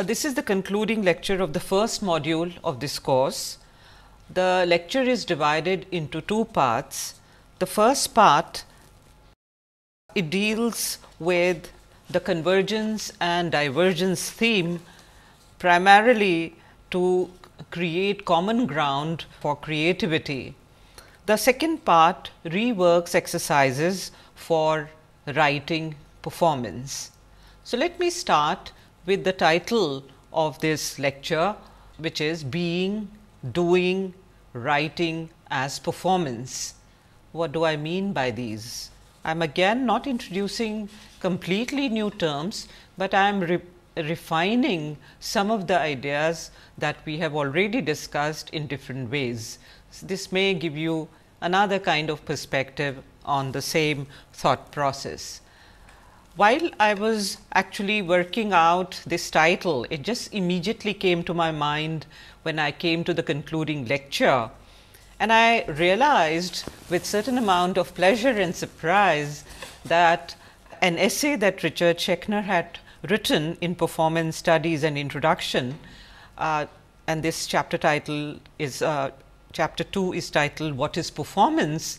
Uh, this is the concluding lecture of the first module of this course. The lecture is divided into two parts. The first part it deals with the convergence and divergence theme primarily to create common ground for creativity. The second part reworks exercises for writing performance. So, let me start with the title of this lecture which is being, doing, writing as performance. What do I mean by these? I am again not introducing completely new terms, but I am re refining some of the ideas that we have already discussed in different ways. So, this may give you another kind of perspective on the same thought process. While I was actually working out this title, it just immediately came to my mind when I came to the concluding lecture. And I realized with certain amount of pleasure and surprise that an essay that Richard Schechner had written in performance studies and introduction uh, and this chapter title is uh, chapter 2 is titled what is performance?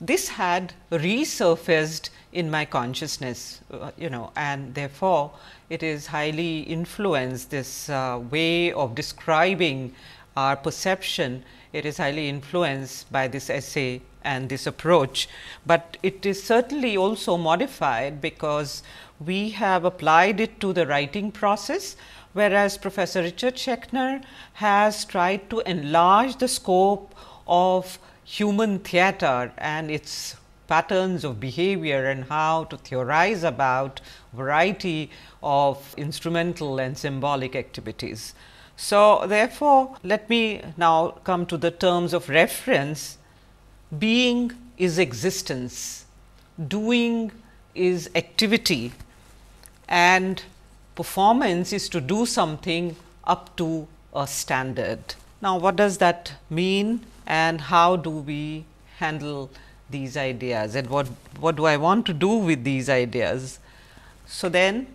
This had resurfaced in my consciousness uh, you know and therefore it is highly influenced this uh, way of describing our perception. It is highly influenced by this essay and this approach, but it is certainly also modified because we have applied it to the writing process, whereas Professor Richard Schechner has tried to enlarge the scope of human theater and its patterns of behavior and how to theorize about variety of instrumental and symbolic activities. So, therefore, let me now come to the terms of reference being is existence, doing is activity and performance is to do something up to a standard. Now, what does that mean and how do we handle these ideas and what, what do I want to do with these ideas? So, then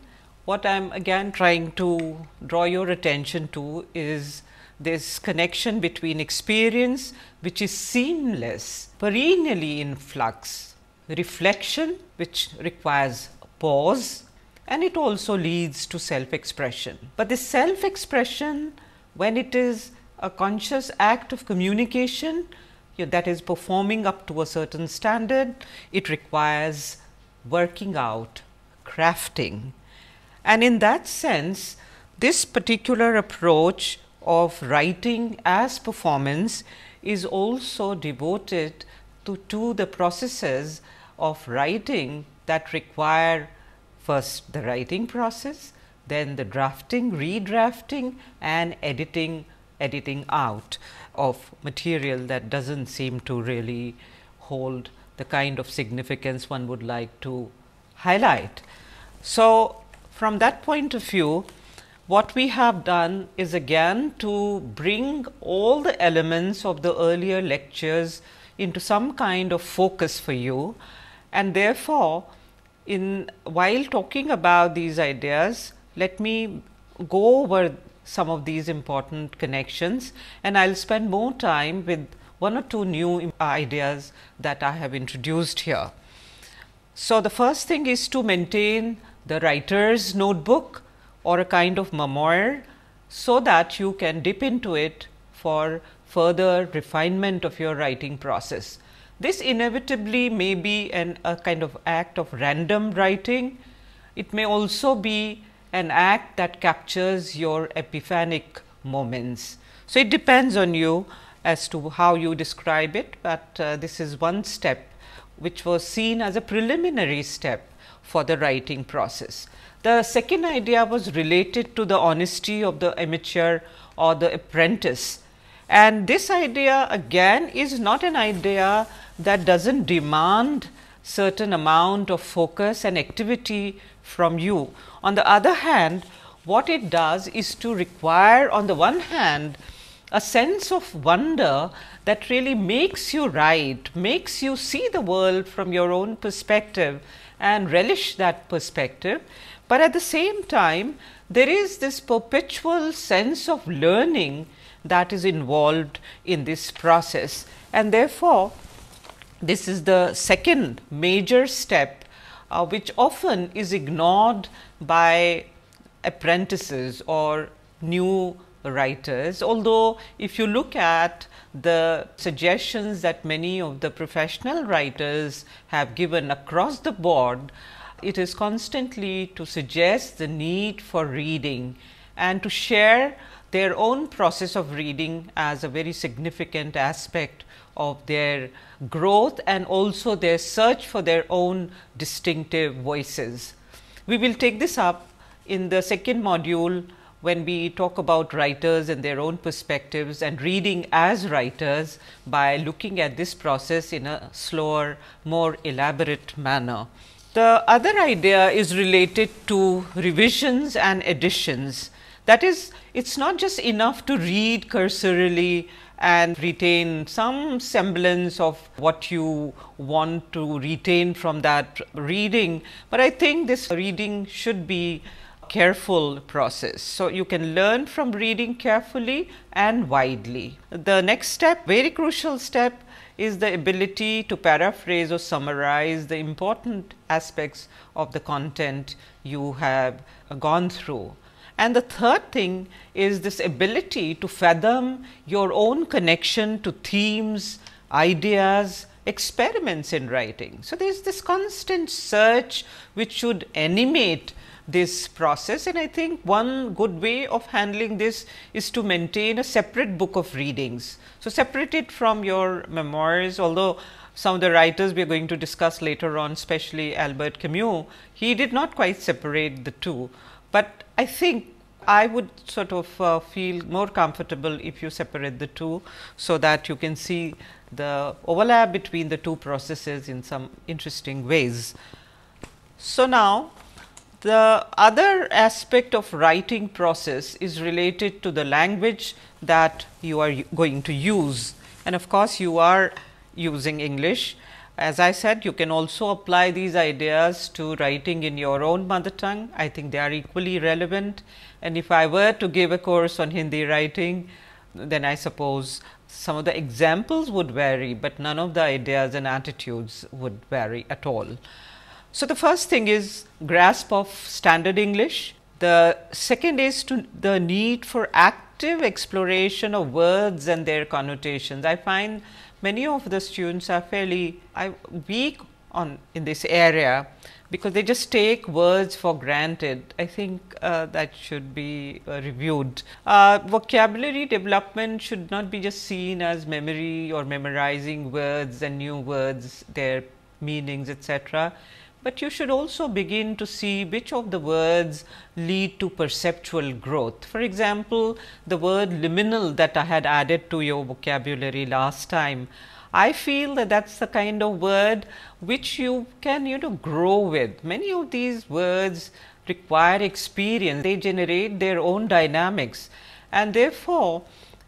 what I am again trying to draw your attention to is this connection between experience which is seamless, perennially in flux, reflection which requires pause and it also leads to self expression. But this self expression when it is a conscious act of communication that is performing up to a certain standard, it requires working out, crafting. And in that sense, this particular approach of writing as performance is also devoted to, to the processes of writing that require first the writing process, then the drafting, redrafting and editing, editing out of material that does not seem to really hold the kind of significance one would like to highlight. So, from that point of view, what we have done is again to bring all the elements of the earlier lectures into some kind of focus for you and therefore, in while talking about these ideas, let me go over some of these important connections and I will spend more time with one or two new uh, ideas that I have introduced here. So, the first thing is to maintain the writer's notebook or a kind of memoir, so that you can dip into it for further refinement of your writing process. This inevitably may be an, a kind of act of random writing. It may also be an act that captures your epiphanic moments. So, it depends on you as to how you describe it, but uh, this is one step which was seen as a preliminary step for the writing process. The second idea was related to the honesty of the amateur or the apprentice. And this idea again is not an idea that does not demand certain amount of focus and activity from you. On the other hand, what it does is to require on the one hand a sense of wonder that really makes you write, makes you see the world from your own perspective and relish that perspective. But at the same time, there is this perpetual sense of learning that is involved in this process. And therefore, this is the second major step uh, which often is ignored by apprentices or new writers. Although, if you look at the suggestions that many of the professional writers have given across the board, it is constantly to suggest the need for reading and to share their own process of reading as a very significant aspect of their growth and also their search for their own distinctive voices. We will take this up in the second module when we talk about writers and their own perspectives and reading as writers by looking at this process in a slower, more elaborate manner. The other idea is related to revisions and additions. That is, it is not just enough to read cursorily and retain some semblance of what you want to retain from that reading, but I think this reading should be careful process. So, you can learn from reading carefully and widely. The next step, very crucial step is the ability to paraphrase or summarize the important aspects of the content you have gone through. And the third thing is this ability to fathom your own connection to themes, ideas, experiments in writing. So, there is this constant search which should animate this process and I think one good way of handling this is to maintain a separate book of readings. So, separate it from your memoirs although some of the writers we are going to discuss later on especially Albert Camus, he did not quite separate the two, but I think I would sort of uh, feel more comfortable if you separate the two, so that you can see the overlap between the two processes in some interesting ways. So, now the other aspect of writing process is related to the language that you are going to use and of course, you are using English. As I said you can also apply these ideas to writing in your own mother tongue. I think they are equally relevant and if I were to give a course on Hindi writing, then I suppose some of the examples would vary, but none of the ideas and attitudes would vary at all. So, the first thing is grasp of standard English. The second is to the need for active exploration of words and their connotations. I find many of the students are fairly weak on in this area because they just take words for granted. I think uh, that should be uh, reviewed. Uh, vocabulary development should not be just seen as memory or memorizing words and new words, their meanings etc but you should also begin to see which of the words lead to perceptual growth. For example, the word liminal that I had added to your vocabulary last time, I feel that that is the kind of word which you can you know grow with. Many of these words require experience, they generate their own dynamics and therefore,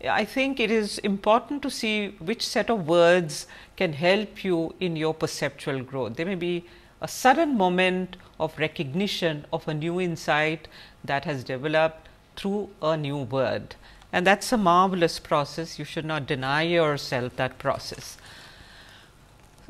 I think it is important to see which set of words can help you in your perceptual growth. There may be a sudden moment of recognition of a new insight that has developed through a new word and that is a marvelous process. You should not deny yourself that process.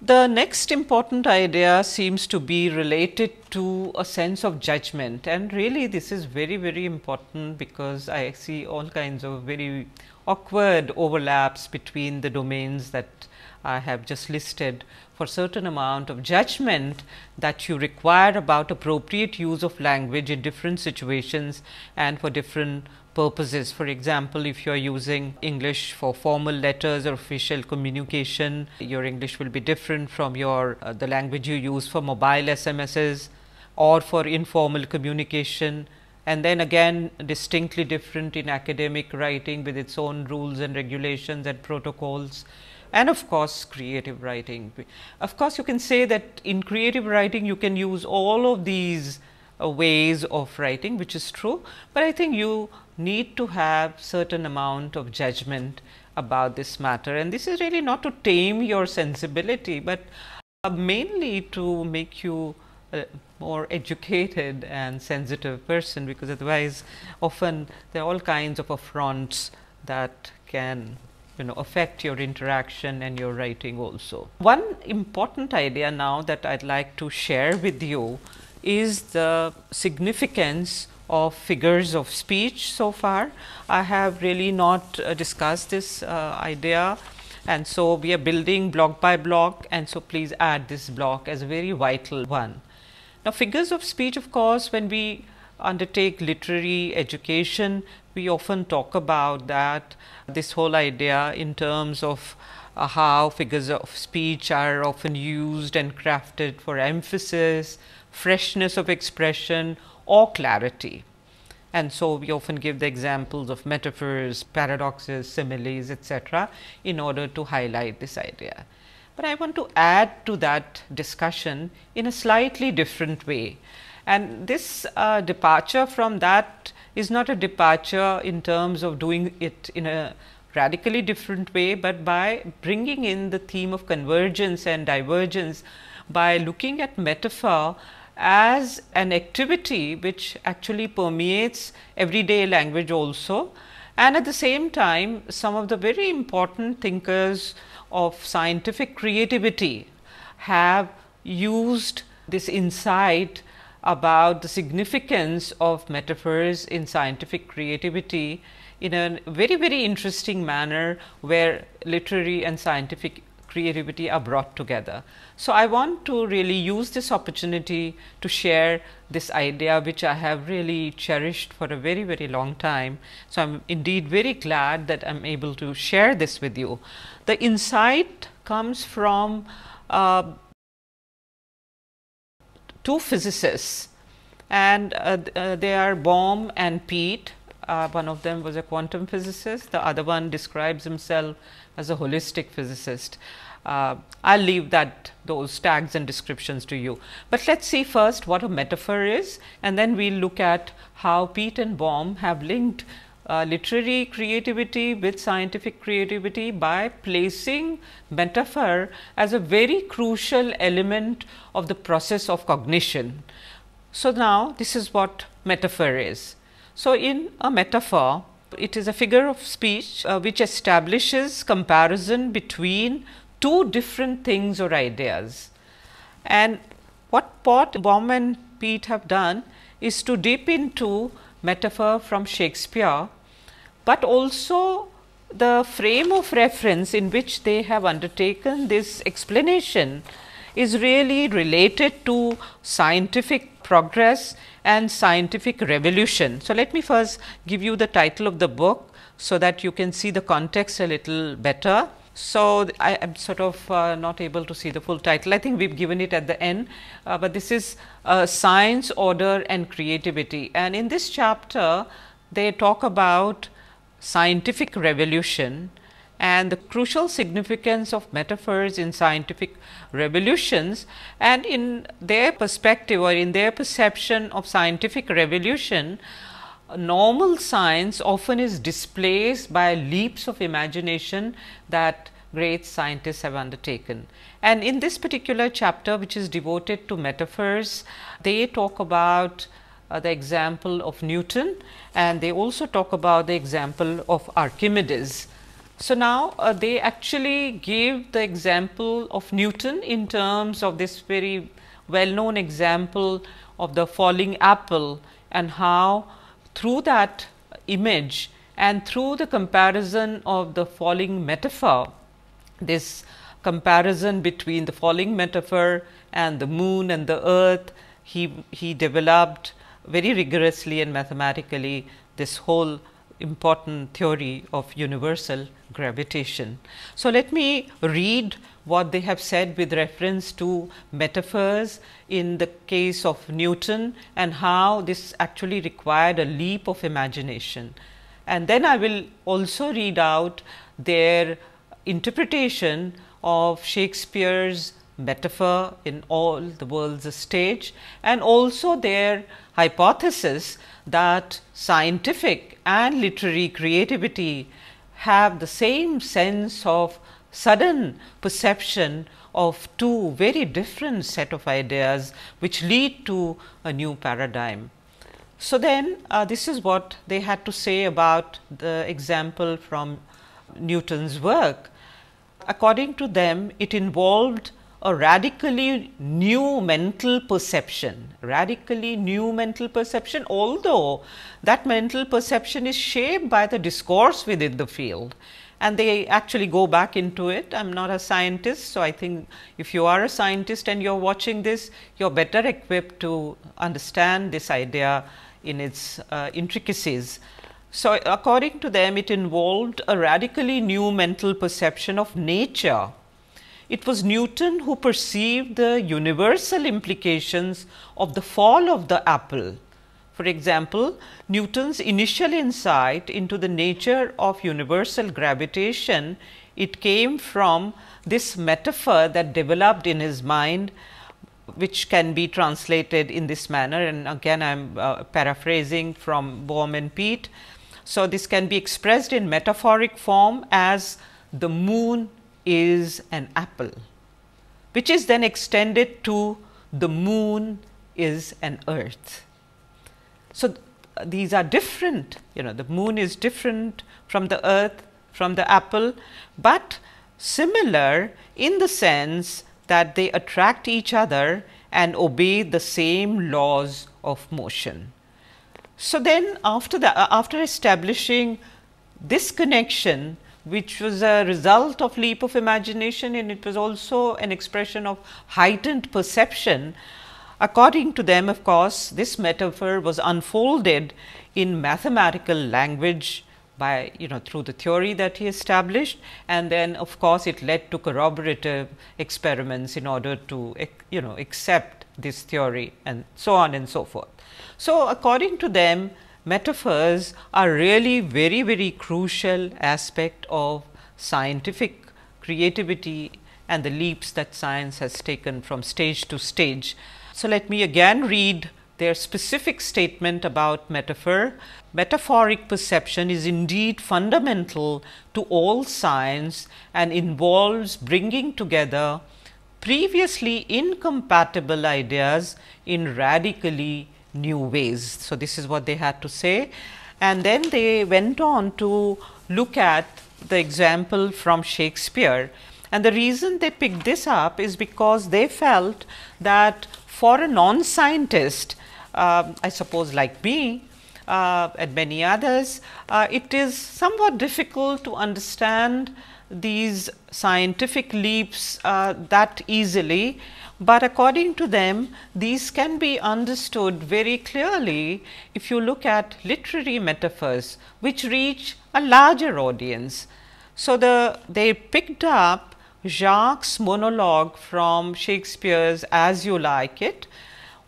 The next important idea seems to be related to a sense of judgment. And really this is very very important because I see all kinds of very awkward overlaps between the domains that I have just listed for certain amount of judgment that you require about appropriate use of language in different situations and for different purposes. For example, if you are using English for formal letters or official communication, your English will be different from your uh, the language you use for mobile SMSs or for informal communication and then again distinctly different in academic writing with its own rules and regulations and protocols and of course, creative writing. Of course, you can say that in creative writing you can use all of these uh, ways of writing which is true, but I think you need to have certain amount of judgment about this matter and this is really not to tame your sensibility, but uh, mainly to make you a more educated and sensitive person because otherwise often there are all kinds of affronts that can you know affect your interaction and your writing also. One important idea now that I'd like to share with you is the significance of figures of speech so far. I have really not uh, discussed this uh, idea and so we are building block by block and so please add this block as a very vital one. Now figures of speech of course when we undertake literary education we often talk about that this whole idea in terms of uh, how figures of speech are often used and crafted for emphasis, freshness of expression or clarity. And so, we often give the examples of metaphors, paradoxes, similes etc., in order to highlight this idea. But I want to add to that discussion in a slightly different way. And this uh, departure from that is not a departure in terms of doing it in a radically different way, but by bringing in the theme of convergence and divergence by looking at metaphor as an activity which actually permeates everyday language also. And at the same time, some of the very important thinkers of scientific creativity have used this insight about the significance of metaphors in scientific creativity in a very very interesting manner where literary and scientific creativity are brought together. So, I want to really use this opportunity to share this idea which I have really cherished for a very very long time. So, I am indeed very glad that I am able to share this with you. The insight comes from uh, two physicists and uh, uh, they are Bohm and Peat. Uh, one of them was a quantum physicist, the other one describes himself as a holistic physicist. Uh, I will leave that those tags and descriptions to you. But let us see first what a metaphor is and then we will look at how Peat and Bohm have linked uh, literary creativity with scientific creativity by placing metaphor as a very crucial element of the process of cognition. So, now this is what metaphor is. So, in a metaphor it is a figure of speech uh, which establishes comparison between two different things or ideas. And what Pot, Bohm and Peat have done is to dip into metaphor from Shakespeare, but also the frame of reference in which they have undertaken this explanation is really related to scientific progress and scientific revolution. So, let me first give you the title of the book, so that you can see the context a little better. So, I am sort of uh, not able to see the full title. I think we have given it at the end, uh, but this is uh, Science, Order and Creativity. And in this chapter, they talk about scientific revolution and the crucial significance of metaphors in scientific revolutions and in their perspective or in their perception of scientific revolution, normal science often is displaced by leaps of imagination that great scientists have undertaken. And in this particular chapter which is devoted to metaphors, they talk about uh, the example of Newton and they also talk about the example of Archimedes. So, now uh, they actually give the example of Newton in terms of this very well known example of the falling apple and how through that image and through the comparison of the falling metaphor, this comparison between the falling metaphor and the moon and the earth, he, he developed very rigorously and mathematically this whole important theory of universal gravitation. So, let me read what they have said with reference to metaphors in the case of Newton and how this actually required a leap of imagination. And then I will also read out their interpretation of Shakespeare's metaphor in all the world's stage and also their hypothesis that scientific and literary creativity have the same sense of sudden perception of two very different set of ideas which lead to a new paradigm. So, then uh, this is what they had to say about the example from Newton's work. According to them, it involved a radically new mental perception, radically new mental perception, although that mental perception is shaped by the discourse within the field and they actually go back into it. I am not a scientist. So, I think if you are a scientist and you are watching this, you are better equipped to understand this idea in its uh, intricacies. So, according to them it involved a radically new mental perception of nature. It was Newton who perceived the universal implications of the fall of the apple for example, Newton's initial insight into the nature of universal gravitation, it came from this metaphor that developed in his mind which can be translated in this manner and again I am uh, paraphrasing from Bohm and Peat. So, this can be expressed in metaphoric form as the moon is an apple, which is then extended to the moon is an earth. So, uh, these are different you know the moon is different from the earth from the apple, but similar in the sense that they attract each other and obey the same laws of motion. So, then after the uh, after establishing this connection which was a result of leap of imagination and it was also an expression of heightened perception According to them of course, this metaphor was unfolded in mathematical language by you know through the theory that he established and then of course, it led to corroborative experiments in order to you know accept this theory and so on and so forth. So, according to them metaphors are really very very crucial aspect of scientific creativity and the leaps that science has taken from stage to stage so, let me again read their specific statement about metaphor. Metaphoric perception is indeed fundamental to all science and involves bringing together previously incompatible ideas in radically new ways. So, this is what they had to say and then they went on to look at the example from Shakespeare and the reason they picked this up is because they felt that for a non-scientist, uh, I suppose like me and many others, uh, it is somewhat difficult to understand these scientific leaps uh, that easily, but according to them these can be understood very clearly if you look at literary metaphors which reach a larger audience. So, the they picked up Jacques' monologue from Shakespeare's As You Like It,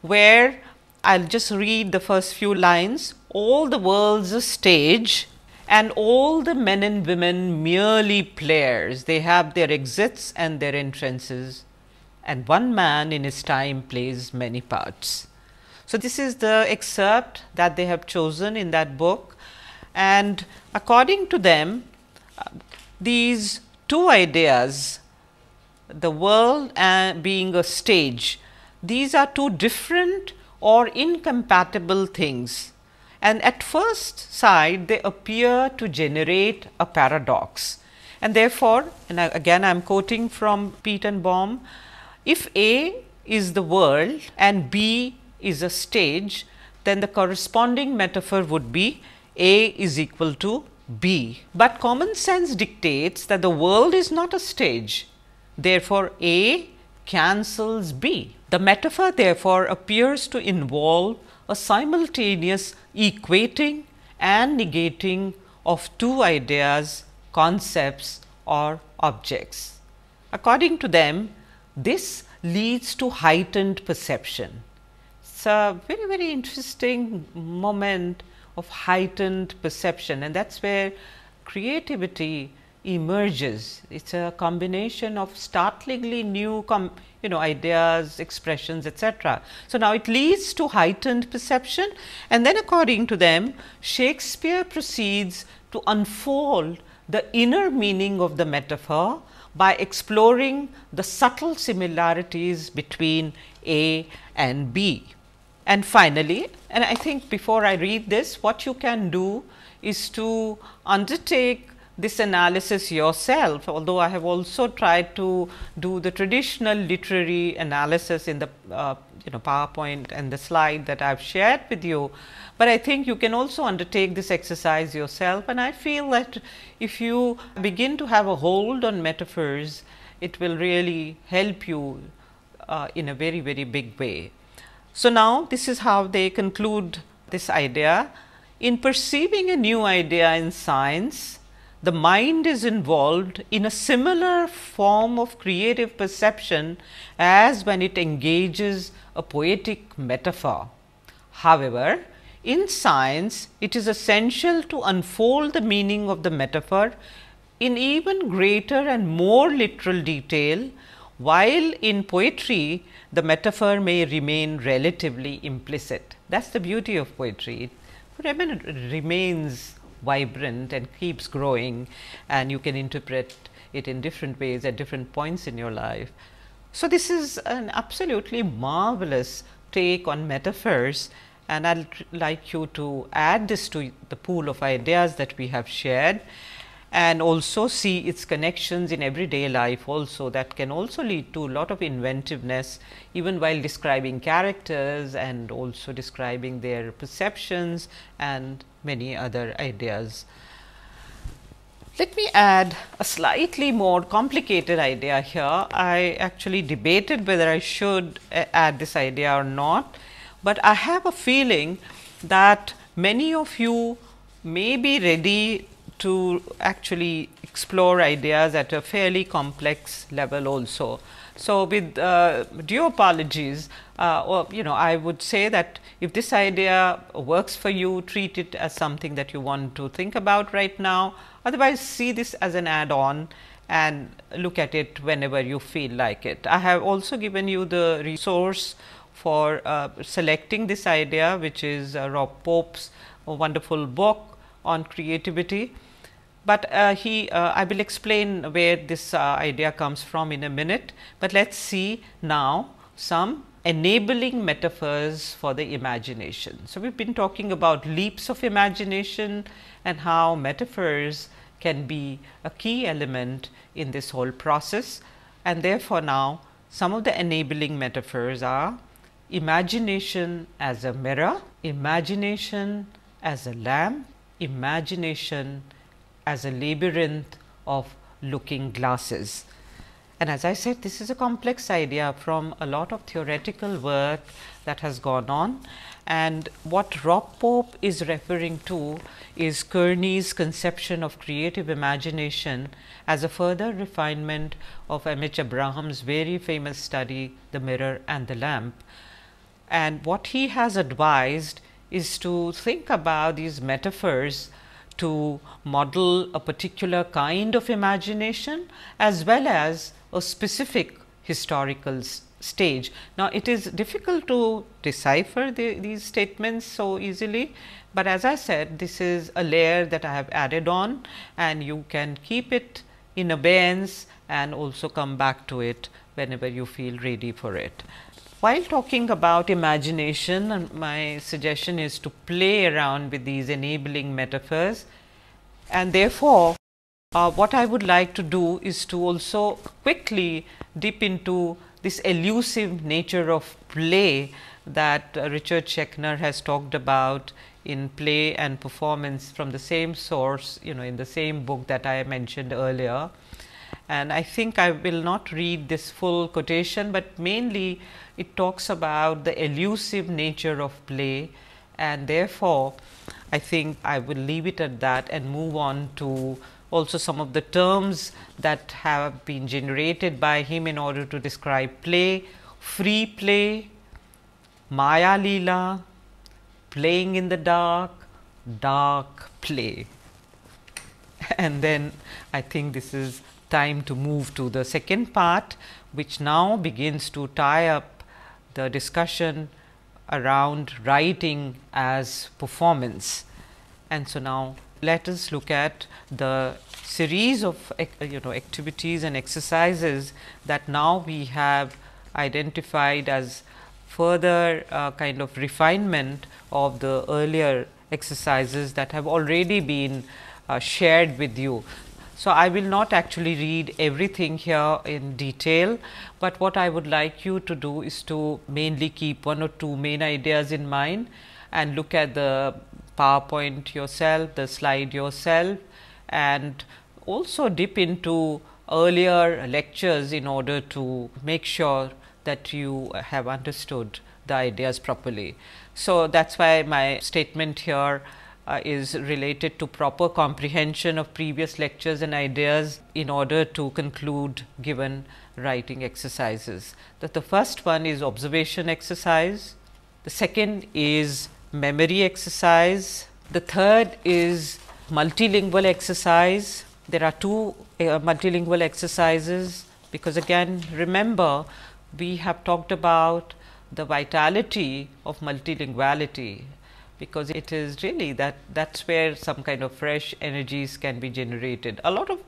where I will just read the first few lines. All the world's a stage and all the men and women merely players. They have their exits and their entrances and one man in his time plays many parts. So, this is the excerpt that they have chosen in that book and according to them uh, these two ideas the world and being a stage. These are two different or incompatible things and at first sight they appear to generate a paradox. And therefore, and again I am quoting from Peat and Bohm, if A is the world and B is a stage, then the corresponding metaphor would be A is equal to B. But common sense dictates that the world is not a stage, Therefore, A cancels B. The metaphor therefore appears to involve a simultaneous equating and negating of two ideas, concepts or objects. According to them, this leads to heightened perception. It's a very, very interesting moment of heightened perception and that is where creativity emerges. It is a combination of startlingly new you know ideas, expressions etc. So, now it leads to heightened perception and then according to them Shakespeare proceeds to unfold the inner meaning of the metaphor by exploring the subtle similarities between A and B. And finally, and I think before I read this, what you can do is to undertake this analysis yourself, although I have also tried to do the traditional literary analysis in the uh, you know PowerPoint and the slide that I have shared with you. But I think you can also undertake this exercise yourself and I feel that if you begin to have a hold on metaphors, it will really help you uh, in a very, very big way. So, now this is how they conclude this idea. In perceiving a new idea in science, the mind is involved in a similar form of creative perception as when it engages a poetic metaphor. However, in science, it is essential to unfold the meaning of the metaphor in even greater and more literal detail, while in poetry, the metaphor may remain relatively implicit. That is the beauty of poetry. It remains vibrant and keeps growing and you can interpret it in different ways at different points in your life. So, this is an absolutely marvelous take on metaphors and I would like you to add this to the pool of ideas that we have shared and also see its connections in everyday life also that can also lead to a lot of inventiveness even while describing characters and also describing their perceptions and many other ideas. Let me add a slightly more complicated idea here. I actually debated whether I should add this idea or not but I have a feeling that many of you may be ready to actually explore ideas at a fairly complex level also. So, with uh, due apologies, uh, or you know, I would say that if this idea works for you, treat it as something that you want to think about right now. Otherwise, see this as an add-on and look at it whenever you feel like it. I have also given you the resource for uh, selecting this idea which is uh, Rob Pope's wonderful book on creativity. But uh, he uh, I will explain where this uh, idea comes from in a minute, but let us see now some enabling metaphors for the imagination. So, we have been talking about leaps of imagination and how metaphors can be a key element in this whole process and therefore, now some of the enabling metaphors are imagination as a mirror, imagination as a lamp, imagination as a labyrinth of looking glasses. And as I said, this is a complex idea from a lot of theoretical work that has gone on. And what Rob Pope is referring to is Kearney's conception of creative imagination as a further refinement of M. H. Abraham's very famous study, The Mirror and the Lamp, and what he has advised is to think about these metaphors to model a particular kind of imagination as well as a specific historical stage. Now, it is difficult to decipher the, these statements so easily, but as I said this is a layer that I have added on and you can keep it in abeyance and also come back to it whenever you feel ready for it. While talking about imagination, my suggestion is to play around with these enabling metaphors and therefore, uh, what I would like to do is to also quickly dip into this elusive nature of play that uh, Richard Schechner has talked about in play and performance from the same source, you know, in the same book that I mentioned earlier. And I think I will not read this full quotation, but mainly it talks about the elusive nature of play and therefore, I think I will leave it at that and move on to also some of the terms that have been generated by him in order to describe play, free play, Maya Leela, playing in the dark, dark play. And then I think this is time to move to the second part, which now begins to tie up the discussion around writing as performance. And so, now let us look at the series of you know activities and exercises that now we have identified as further uh, kind of refinement of the earlier exercises that have already been uh, shared with you. So, I will not actually read everything here in detail, but what I would like you to do is to mainly keep one or two main ideas in mind and look at the PowerPoint yourself, the slide yourself and also dip into earlier lectures in order to make sure that you have understood the ideas properly. So, that is why my statement here uh, is related to proper comprehension of previous lectures and ideas in order to conclude given writing exercises. That the first one is observation exercise, the second is memory exercise, the third is multilingual exercise. There are two uh, multilingual exercises because again remember we have talked about the vitality of multilinguality because it is really that that's where some kind of fresh energies can be generated. A lot of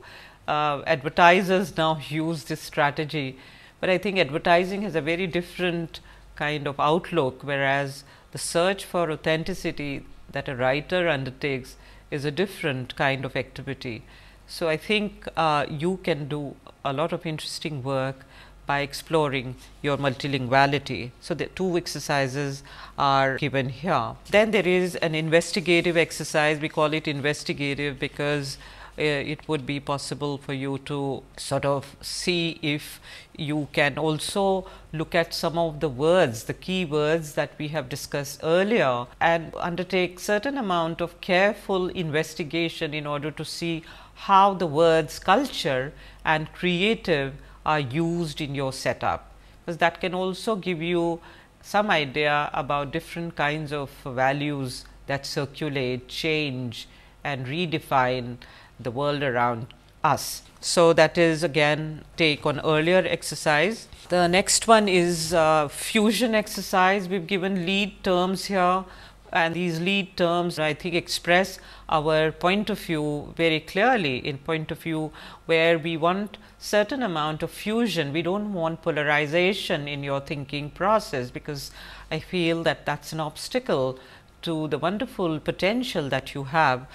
uh, advertisers now use this strategy, but I think advertising has a very different kind of outlook, whereas the search for authenticity that a writer undertakes is a different kind of activity. So, I think uh, you can do a lot of interesting work by exploring your multilinguality. So, the two exercises are given here. Then there is an investigative exercise, we call it investigative because uh, it would be possible for you to sort of see if you can also look at some of the words, the key words that we have discussed earlier and undertake certain amount of careful investigation in order to see how the words culture and creative are used in your setup, because that can also give you some idea about different kinds of values that circulate, change and redefine the world around us. So, that is again take on earlier exercise. The next one is uh, fusion exercise. We have given lead terms here and these lead terms I think express our point of view very clearly in point of view where we want certain amount of fusion. We do not want polarization in your thinking process, because I feel that that is an obstacle to the wonderful potential that you have.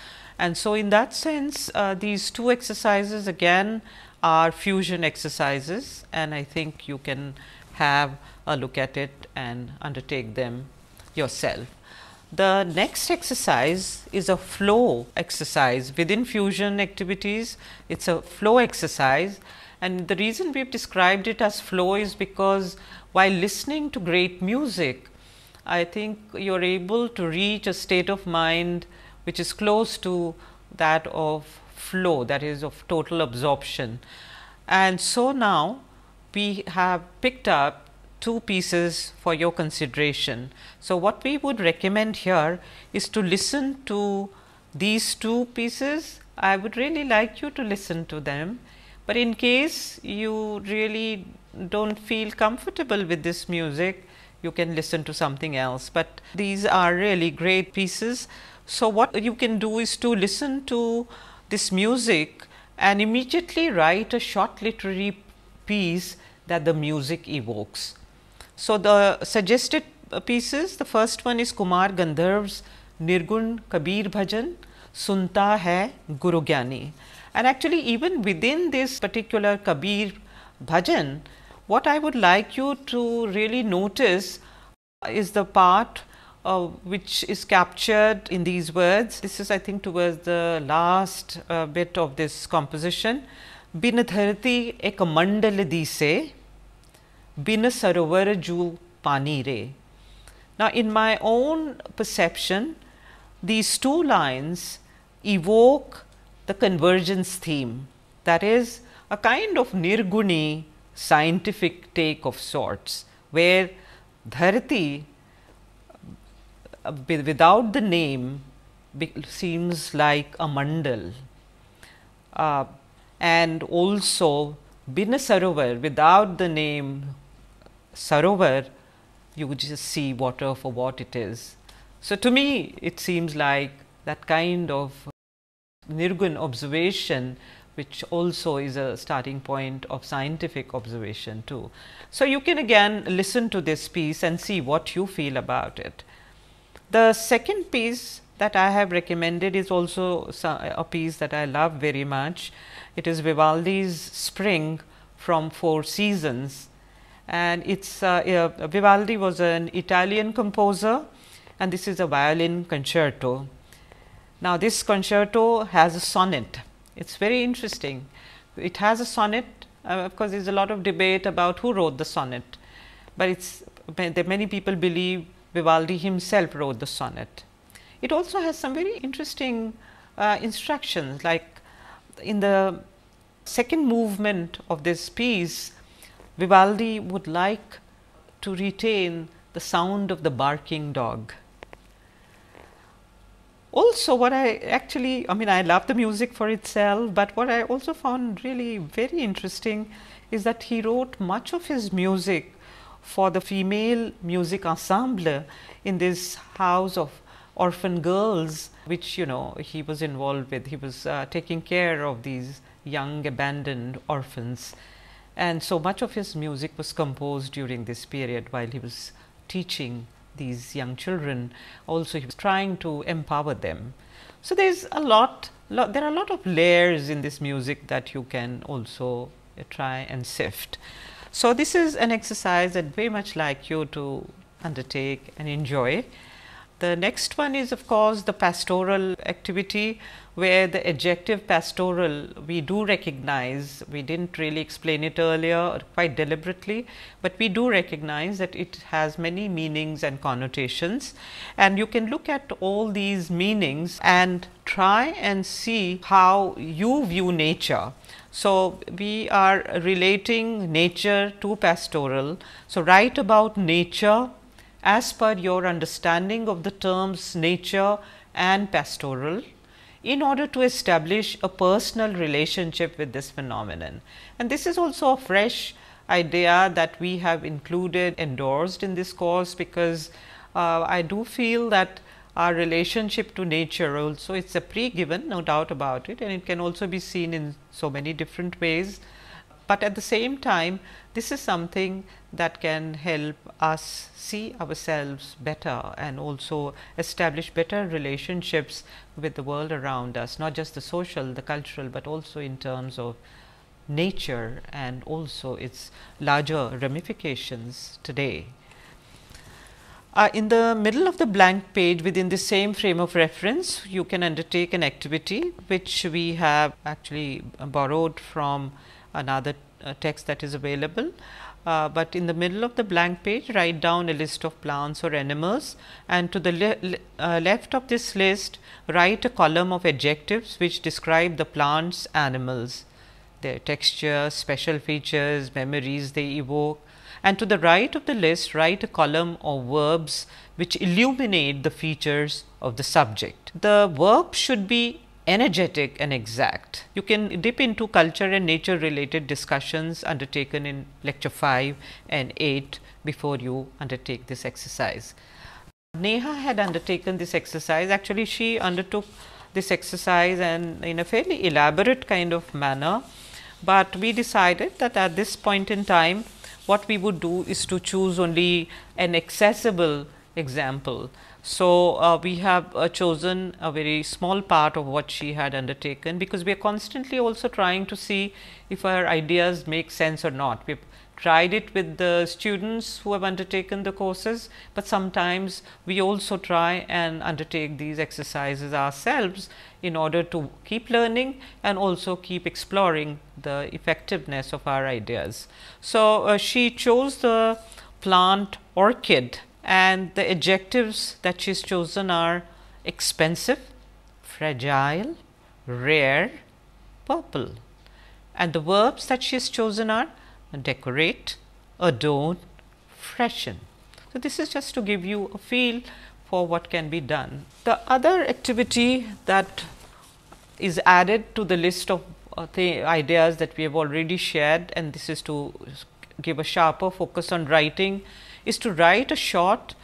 And so, in that sense uh, these two exercises again are fusion exercises and I think you can have a look at it and undertake them yourself. The next exercise is a flow exercise within fusion activities. It is a flow exercise and the reason we have described it as flow is because while listening to great music, I think you are able to reach a state of mind which is close to that of flow that is of total absorption. And so now we have picked up two pieces for your consideration. So, what we would recommend here is to listen to these two pieces. I would really like you to listen to them, but in case you really do not feel comfortable with this music, you can listen to something else, but these are really great pieces. So, what you can do is to listen to this music and immediately write a short literary piece that the music evokes. So, the suggested pieces the first one is Kumar Gandharv's Nirgun Kabir Bhajan Sunta Hai Guru Gyani and actually even within this particular Kabir Bhajan what I would like you to really notice is the part uh, which is captured in these words. This is I think towards the last uh, bit of this composition. Bin ek mandal di se bin sarovar ju pani re. Now, in my own perception, these two lines evoke the convergence theme that is a kind of nirguni scientific take of sorts, where dharti uh, without the name seems like a mandal uh, and also Bin Sarovar without the name Sarovar you would just see water for what it is. So, to me it seems like that kind of Nirgun observation which also is a starting point of scientific observation too. So, you can again listen to this piece and see what you feel about it. The second piece that I have recommended is also a piece that I love very much. It is Vivaldi's Spring from Four Seasons and it's uh, uh, Vivaldi was an Italian composer and this is a violin concerto. Now, this concerto has a sonnet, it is very interesting. It has a sonnet, uh, of course, there is a lot of debate about who wrote the sonnet, but it's many people believe Vivaldi himself wrote the sonnet. It also has some very interesting uh, instructions like in the second movement of this piece, Vivaldi would like to retain the sound of the barking dog. Also what I actually, I mean I love the music for itself, but what I also found really very interesting is that he wrote much of his music for the female music ensemble in this house of orphan girls which you know he was involved with. He was uh, taking care of these young abandoned orphans and so much of his music was composed during this period while he was teaching these young children. Also he was trying to empower them. So, there is a lot, there are a lot of layers in this music that you can also uh, try and sift. So, this is an exercise that very much like you to undertake and enjoy. The next one is of course, the pastoral activity where the adjective pastoral we do recognize, we did not really explain it earlier quite deliberately, but we do recognize that it has many meanings and connotations and you can look at all these meanings and try and see how you view nature. So, we are relating nature to pastoral. So, write about nature as per your understanding of the terms nature and pastoral in order to establish a personal relationship with this phenomenon. And this is also a fresh idea that we have included endorsed in this course, because uh, I do feel that our relationship to nature also it is a pre given no doubt about it and it can also be seen in so many different ways. But at the same time this is something that can help us see ourselves better and also establish better relationships with the world around us, not just the social, the cultural, but also in terms of nature and also its larger ramifications today. Uh, in the middle of the blank page within the same frame of reference, you can undertake an activity which we have actually borrowed from another uh, text that is available. Uh, but in the middle of the blank page write down a list of plants or animals. And to the le uh, left of this list write a column of adjectives which describe the plants animals their texture special features memories they evoke. And to the right of the list write a column of verbs which illuminate the features of the subject. The verb should be energetic and exact. You can dip into culture and nature related discussions undertaken in lecture 5 and 8 before you undertake this exercise. Neha had undertaken this exercise actually she undertook this exercise and in a fairly elaborate kind of manner, but we decided that at this point in time what we would do is to choose only an accessible example so, uh, we have uh, chosen a very small part of what she had undertaken, because we are constantly also trying to see if our ideas make sense or not. We have tried it with the students who have undertaken the courses, but sometimes we also try and undertake these exercises ourselves in order to keep learning and also keep exploring the effectiveness of our ideas. So, uh, she chose the plant orchid and the adjectives that she has chosen are expensive, fragile, rare, purple and the verbs that she has chosen are decorate, adorn, freshen. So, this is just to give you a feel for what can be done. The other activity that is added to the list of uh, the ideas that we have already shared and this is to give a sharper focus on writing is to write a short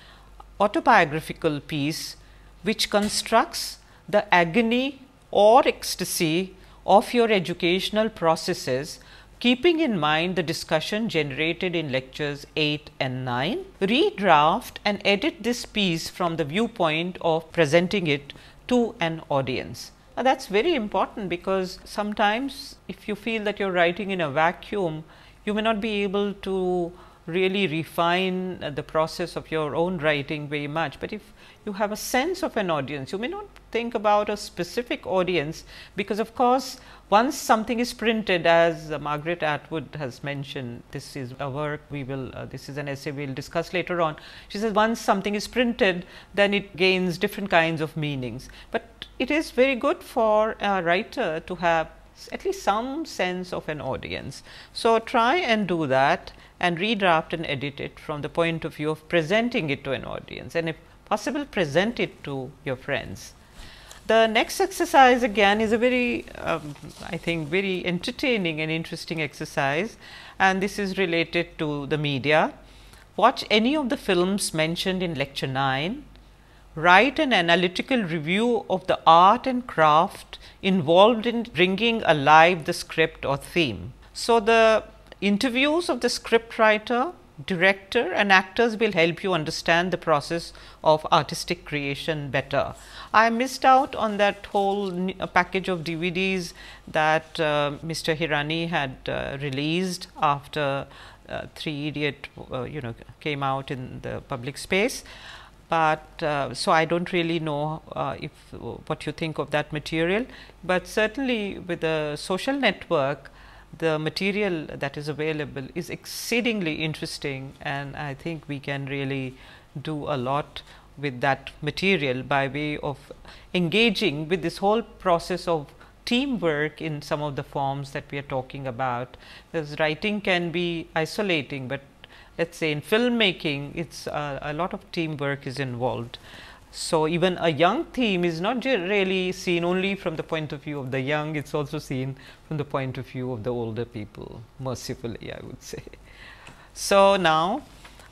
autobiographical piece which constructs the agony or ecstasy of your educational processes keeping in mind the discussion generated in lectures 8 and 9. Redraft and edit this piece from the viewpoint of presenting it to an audience. Now, that is very important because sometimes if you feel that you are writing in a vacuum, you may not be able to really refine the process of your own writing very much. But if you have a sense of an audience, you may not think about a specific audience because of course, once something is printed as uh, Margaret Atwood has mentioned, this is a work we will, uh, this is an essay we will discuss later on. She says once something is printed, then it gains different kinds of meanings. But it is very good for a writer to have at least some sense of an audience. So, try and do that and redraft and edit it from the point of view of presenting it to an audience and if possible present it to your friends. The next exercise again is a very um, I think very entertaining and interesting exercise and this is related to the media. Watch any of the films mentioned in lecture 9 write an analytical review of the art and craft involved in bringing alive the script or theme. So, the interviews of the script writer, director and actors will help you understand the process of artistic creation better. I missed out on that whole package of DVDs that uh, Mr. Hirani had uh, released after uh, Three Idiot uh, you know came out in the public space but uh, so I do not really know uh, if what you think of that material, but certainly with the social network the material that is available is exceedingly interesting and I think we can really do a lot with that material by way of engaging with this whole process of teamwork in some of the forms that we are talking about. Because writing can be isolating, but let us say in filmmaking it's uh, a lot of teamwork is involved. So, even a young theme is not really seen only from the point of view of the young, it is also seen from the point of view of the older people mercifully I would say. So, now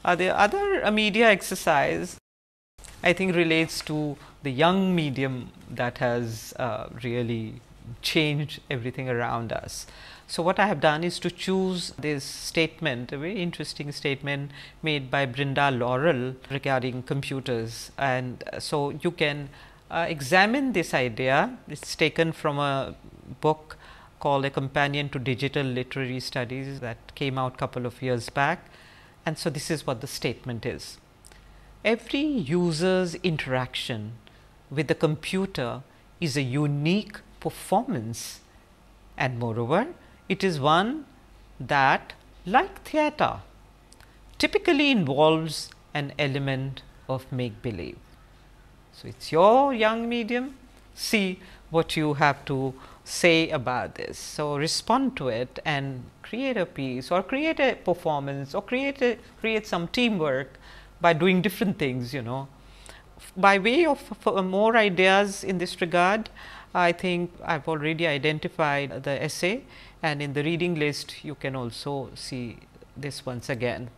uh, the other uh, media exercise I think relates to the young medium that has uh, really changed everything around us. So, what I have done is to choose this statement, a very interesting statement made by Brenda Laurel regarding computers. And uh, so, you can uh, examine this idea. It is taken from a book called A Companion to Digital Literary Studies that came out a couple of years back. And so, this is what the statement is. Every user's interaction with the computer is a unique performance and moreover it is one that like theatre typically involves an element of make believe. So, it is your young medium see what you have to say about this. So, respond to it and create a piece or create a performance or create a create some teamwork by doing different things you know. By way of more ideas in this regard, I think I have already identified the essay and in the reading list you can also see this once again.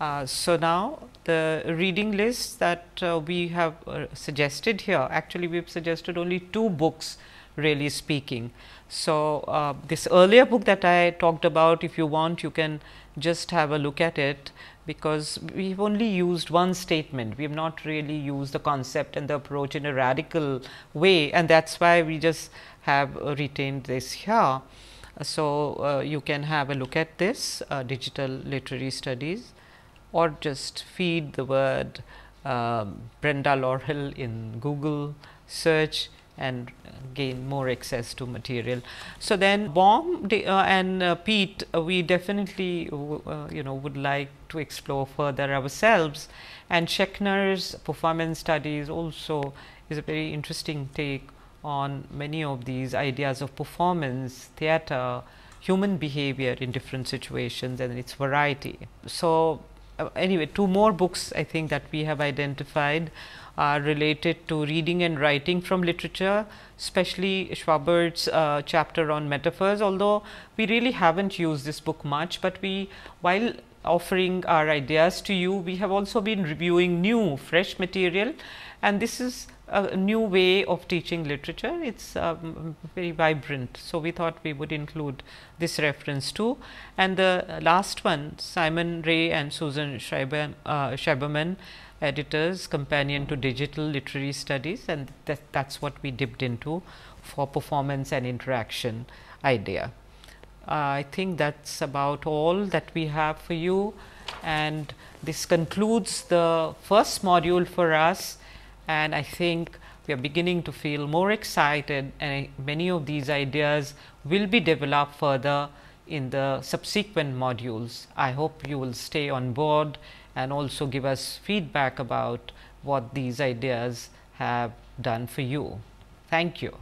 Uh, so, now the reading list that uh, we have uh, suggested here actually we have suggested only two books really speaking. So, uh, this earlier book that I talked about if you want you can just have a look at it because we have only used one statement. We have not really used the concept and the approach in a radical way and that is why we just have retained this here. So, uh, you can have a look at this uh, digital literary studies or just feed the word um, Brenda Laurel in Google search and gain more access to material. So, then Baum uh, and Pete we definitely you know would like to explore further ourselves and Schechner's performance studies also is a very interesting take on many of these ideas of performance, theatre, human behavior in different situations and its variety. So, uh, anyway two more books I think that we have identified are related to reading and writing from literature, especially Schwabert's uh, chapter on metaphors, although we really have not used this book much, but we while offering our ideas to you, we have also been reviewing new fresh material and this is a new way of teaching literature. It's um, very vibrant. So, we thought we would include this reference too. And the last one Simon Ray and Susan Schreiber, uh, Schreibman editors companion to digital literary studies and that, that's what we dipped into for performance and interaction idea. Uh, I think that's about all that we have for you and this concludes the first module for us and I think we are beginning to feel more excited and many of these ideas will be developed further in the subsequent modules. I hope you will stay on board and also give us feedback about what these ideas have done for you. Thank you.